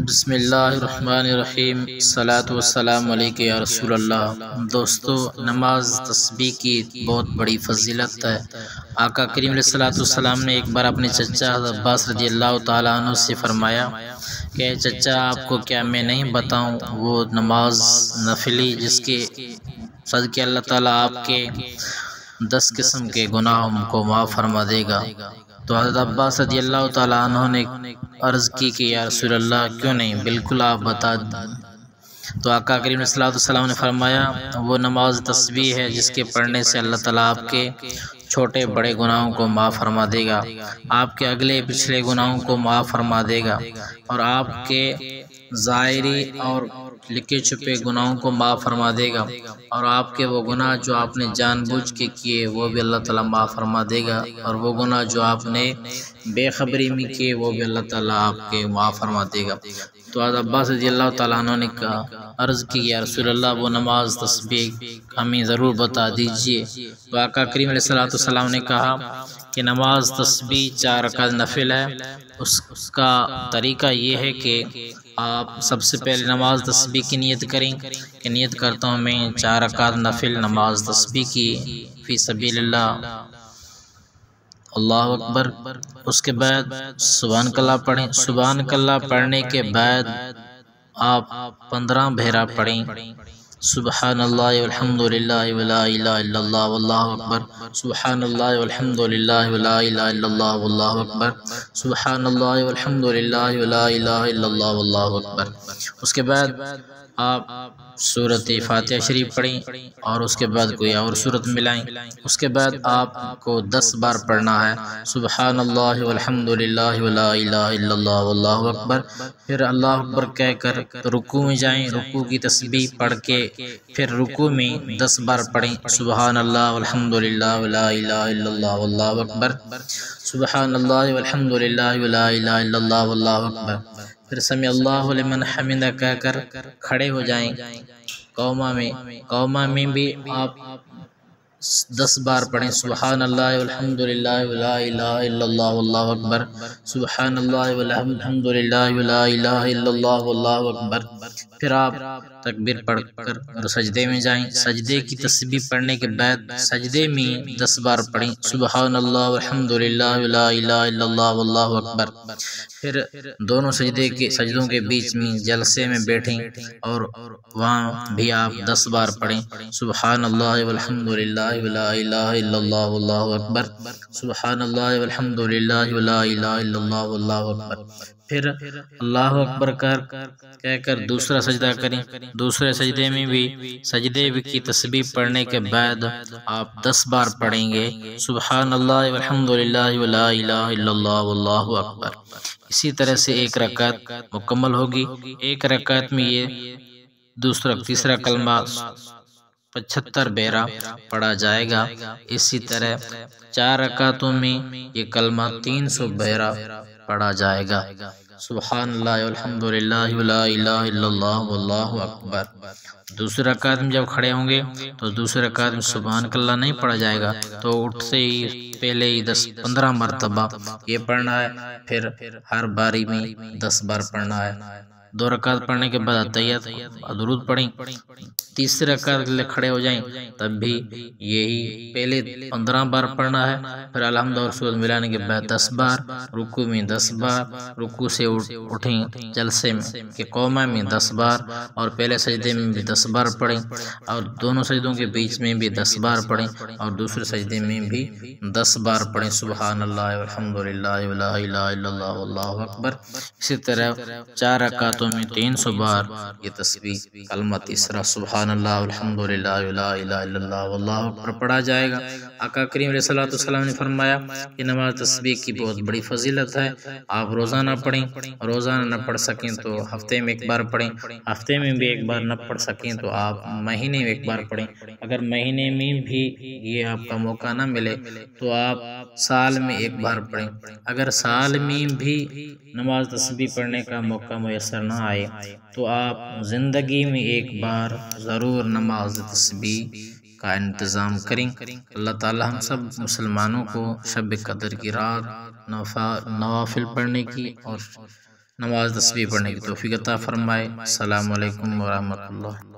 बसमीम सलात वसलाम या रसूल दोस्तों, नमाज़ तस्बी की बहुत बड़ी फजीलत है। आका करीम सलाम ने एक बार अपने चचा अब्बास रज़ी अल्लाह तु से फरमाया कि चचा, आपको क्या मैं नहीं बताऊँ? वो नमाज़ नफली, जिसके सदक़े अल्लाह ताला आपके दस किस्म के गुनाहों को माफ़ फरमा देगा। तो हज़रत अब्बास सदी अल्लाह तु ने अर्ज़ की कि, या रसूलल्लाह, क्यों नहीं? बिल्कुल आप बता तो आका करीम सलाम ने फरमाया, वो नमाज़ तस्वीर है जिसके पढ़ने से अल्लाह ताला आपके छोटे बड़े गुनाहों को माफ़ फरमा देगा, आपके अगले पिछले गुनाहों को माफ़ फरमा देगा और आपके ज़ायरी और लिखे छुपे गुनाहों को माफ़ फरमा देगा। और आपके वो गुनाह जो आपने जानबूझ के किए, वो भी अल्लाह ताला माफ़ फरमा देगा। और वो गुनाह जो आपने बेखबरी में किए, वो भी अल्लाह ताला आपके माफ़ फरमा देगा। तो आज अब्बास रज़ी अल्लाह ने कहा, अर्ज़ की, या रसूलल्लाह, वो नमाज़, तस्बीह हमें ज़रूर बता दीजिए। तो आका करीम सलाम ने कहा कि नमाज़ तस्बी चार रकात नफिल है। उस, उसका तरीका ये है कि आप सबसे पहले नमाज़ तस्बी की नियत करें कि नियत करता हूँ मैं चार अकात नफिल, नमाज़ तस्बी की। फ़ी सभी अल्लाह अकबर। उसके बाद सुबहान कल्ला पढ़ें। सुबहान कल्ला पढ़ने के बाद आप पंद्रह भेरा पढ़ें। सुबहान अल्हम्दुलिल्लाह वला इलाहा इल्लल्लाह वल्लाहु अकबर सुबहान अल्हम्दुलिल्लाह वला इलाहा इल्लल्लाह वल्लाहु अकबर सुबहान अल्हम्दुलिल्लाह वला इलाहा इल्लल्लाह वल्लाहु अकबर उसके बाद आप सूरत फ़ातिहा शरीफ पढ़ें और उसके बाद कोई और सूरत मिलाएँ। उसके बाद आपको दस बार पढ़ना है। सुबहान अल्हम्दुलिल्लाह अकबर। फिर अल्लाह अकबर कहकर रुकू में जाएँ, रुकू की तस्बीह पढ़ के फिर रुकू में दस बार पढ़ें। सुबहान अल्लाह अल्हम्दुलिल्लाह अकबर। सुबहान अकबर। फिर समय अल्लाह हमिदा कहकर खड़े हो जाएँ। कौमा में कौमा में भी आप दस बार पढ़ें सुबहान अकबर। सुबहान अकबर। फिर आप तकबीर पढ़कर और सजदे में जाएँ। सजदे की तस्बीह पढ़ने के बाद सजदे में दस बार पढ़ें सुबहान अकबर। फिर दोनों सजदे के, सजदों के बीच में जलसे में बैठें और वहाँ भी आप दस बार पढ़ें सुबहान अल्लाह फिर अल्लाह अकबर कर कहकर दूसरा सजदा करें। दूसरे सजदे में भी सजदे की तस्बीह पढ़ने के बाद आप दस बार पढ़ेंगे अल्लाह अकबर। इसी तरह से एक रकात मुकम्मल होगी। एक रकात में ये, दूसरा, तीसरा कलमा पचहत्तर बेरा पढ़ा जाएगा। इसी तरह चार रकातों में ये कलमा तीन सौ बेरा पढ़ा जाएगा। सुबहान अकबर। दूसरे रकात में जब खड़े होंगे तो दूसरे रकात में सुबहान कल्ला नहीं पढ़ा जाएगा। तो उठते ही पहले ही दस पंद्रह मरतबा ये पढ़ना है, फिर हर बारी में दस बार पढ़ना है। दो रकात पढ़ने के बाद तैयार अदरूद पढ़ें, तीसरे रकात के लिए खड़े हो जाएँ तब भी यही पहले पंद्रह बार पढ़ना है, फिर अलहमद और सूरत मिलाने के बाद दस बार, रुकू में दस बार, रुकू से उठें जलसे में के कौमा में दस बार और पहले सजदे में भी दस बार पढ़ें और दोनों सजदों के बीच में भी दस बार पढ़ें और दूसरे सजदे में भी दस बार पढ़ें सुबहान अल्लाह अलहमदिल्ला अकबर। इसी तरह चार रकातों में तीन सौ बार ये तस्वीर कलमा तीसरा सुबहान अल्लाह पढ़ा जाएगा। आका करीम सलाम ने फरमाया कि नमाज़ तस्बीह की बहुत बड़ी फजीलत है। आप रोज़ाना पढ़ें, रोज़ाना न पढ़ सकें तो हफ़्ते में एक बार पढ़ें, हफ़्ते में भी एक बार न पढ़ सकें तो आप महीने में एक बार पढ़ें। अगर महीने में भी ये आपका मौका ना मिले तो आप साल में एक बार पढ़ें। अगर साल में भी नमाज़ तस्बीह पढ़ने का मौका मैसर ना आए तो आप ज़िंदगी में एक बार ज़रूर नमाज़ तस्बी का इंतज़ाम करें। अल्लाह ताला हम सब मुसलमानों को शब कदर की रात नवाफिल पढ़ने की और नमाज़ तस्वीर पढ़ने की तोफ़ी फ़रमाए। अल्लाम वरहमल